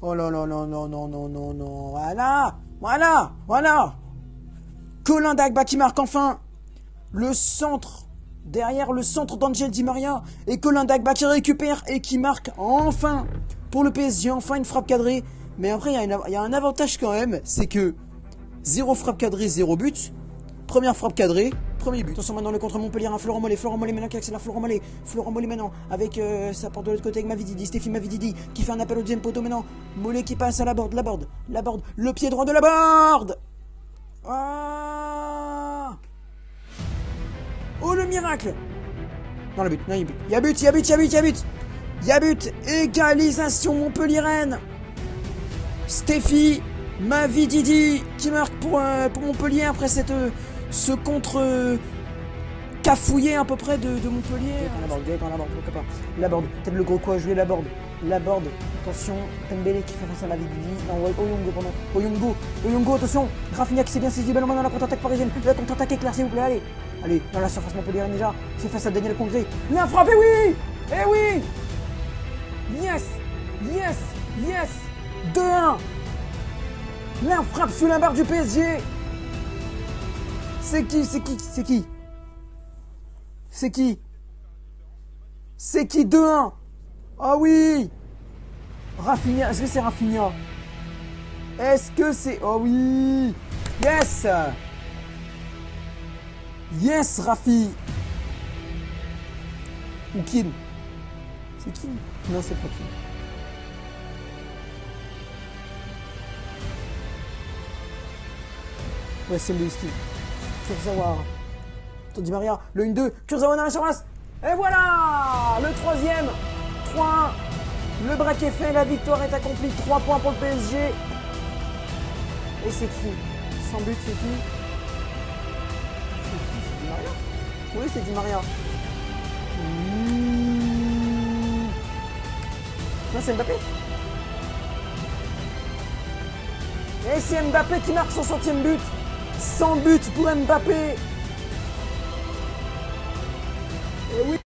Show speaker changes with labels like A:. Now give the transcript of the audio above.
A: Oh là là non non non non non non. Voilà. Voilà. Voilà. Colin Dagba qui marque enfin. Le centre. Derrière le centre d'Angel Di Maria. Et Colin Dagba qui récupère et qui marque enfin. Pour le PSG, enfin une frappe cadrée. Mais après, il y, y a un avantage quand même. C'est que zéro frappe cadrée, zéro but. Première frappe cadrée, premier but. Attention maintenant le contre Montpellier, un Florent Mollet, Florent Mollet maintenant qui accélère Florent Mollet, Florent Mollet maintenant avec euh, sa porte de l'autre côté avec Mavididi, Stéphie Mavididi qui fait un appel au deuxième poteau maintenant. Mollet qui passe à la borde, la borde, la borde, le pied droit de la borde. Ah oh le miracle Non le but, non il y a but, il y a but, il y a but, il y a but, il y a but, il y a but, égalisation Montpellier-Rennes. Stéphie Mavididi qui marque pour, euh, pour Montpellier après cette, euh, ce contre cafouillé à peu près de, Montpellier. La borde, la borde, pourquoi pas. La borde, peut-être le gros à jouer, la borde. La borde, attention, Pembele qui fait face à Mavididi. Non, ouais, Oyongo, pardon. Oyongo, Oyongo, attention. Rafinha qui s'est bien saisi ballon dans la contre-attaque parisienne. La contre-attaque éclair, s'il vous plaît, allez. Allez, dans la surface Montpellier déjà. C'est face à Daniel Congré. La frappe, et oui Eh oui Yes Yes Yes 2-1 La frappe sous la barre du PSG C'est qui C'est qui C'est qui? C'est qui? C'est qui 2-1 Ah oui! Rafinha, est-ce que c'est Rafinha? Est-ce que c'est... Oh oui! Yes! Yes Rafi! Ou Kim C'est Kim Non, c'est pas Kim. Ouais, c'est Lewiski. Kurzawa. Di Maria. Le 1-2. Kurzawa dans la surface. Et voilà Le troisième. 3 Le break est fait. La victoire est accomplie. 3 points pour le PSG. Et c'est qui? Sans but, c'est qui? C'est qui C'est Di Maria? Oui, c'est Di Maria. Mmh. Non, c'est Mbappé Et c'est Mbappé qui marque son centième but. 100 buts pour Mbappé. Et oui.